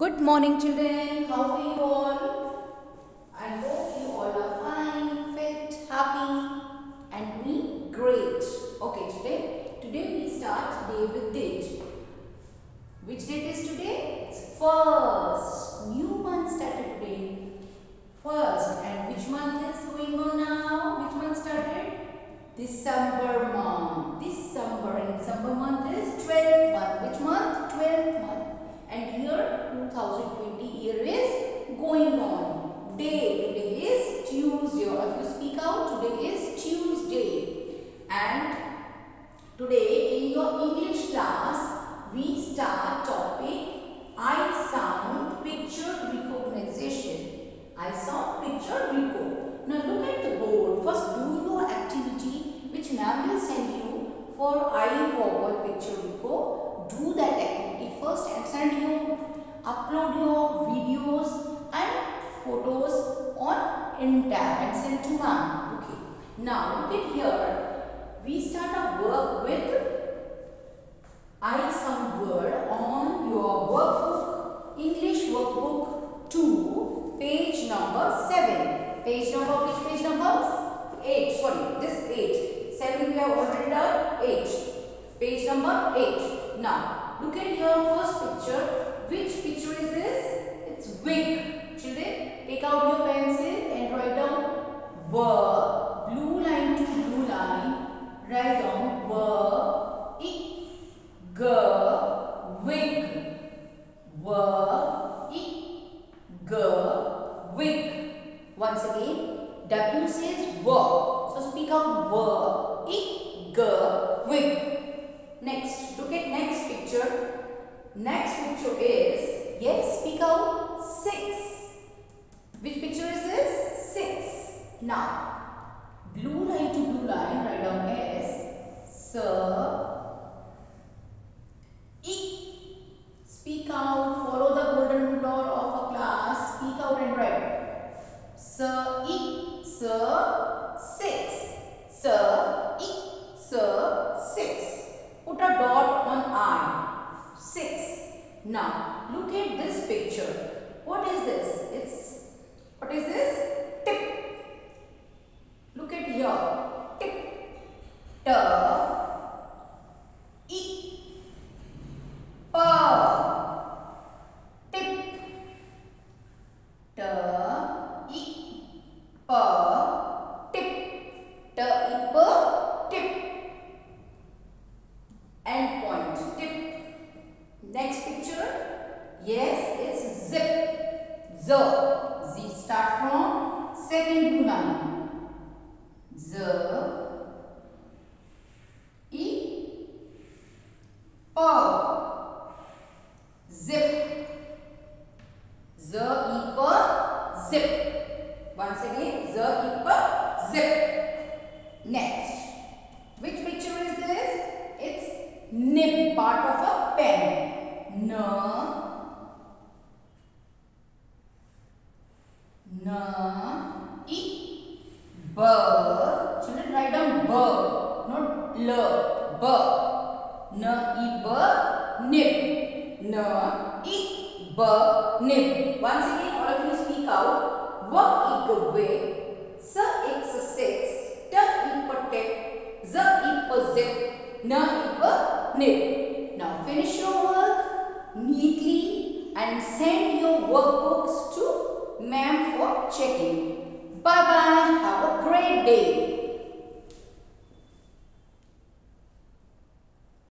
Good morning children. How are you all? I hope you all are fine, fit, happy and me great. Okay today, today we start day with date. Which date is today? First. New month started today. First. And which month is going on now? Which month started? December month. December and December month is 12th month. Which month? 12th month and here 2020 year is going on. Day today is Tuesday or if you speak out today is Tuesday and today in your English class we start topic I sound picture recognition. I sound picture recall. Now look at the board. First do your activity which ma'am will send you for I picture recall. Do that activity first and send you upload your videos and photos on in tab and send to ma'am. Okay. Now look at here. We start our work with I some word on your workbook, English workbook 2, page number 7. Page number, which page number? 8. Sorry, this 8. 7 we have already done. 8. Page number 8. Now, Look at your first picture. Which picture is this? It's wig. Children, take out your pencil and write down w. Blue line to blue line. Write down w. I. G. Wig. W. I. G. Wig. Once again, W says w. So speak out w. I. G. Wig. Next, look at next picture. Next picture is, yes, speak out, 6. Which picture is this? 6. Now, blue line to blue line, write down S. Sir. E. Speak out, follow the golden rule of a class. Speak out and write. Sir, E. Sir, 6. Sir. Sir, 6. Put a dot on I. 6. Now, look at this picture. What is this? It's, what is this? Tip. Look at here. Tip. T. E. P. Tip. T. E. P. Tip. T. E. P. Next picture. Yes, it's zip. Z. Z start from second line. Z. E. Zip. Z. E. P. Zip. Once again, Z. E. P. Zip. Next. Which picture is this? It's nib, part of a pen n n e b. Children write down b not l b. N e b nib. N e b nib. Once again all of you speak out. Work ik way s ik six. T ik tip z ik zip n ik nib. Now finish your work neatly and send your workbooks to ma'am for checking. Bye-bye. Have a great day.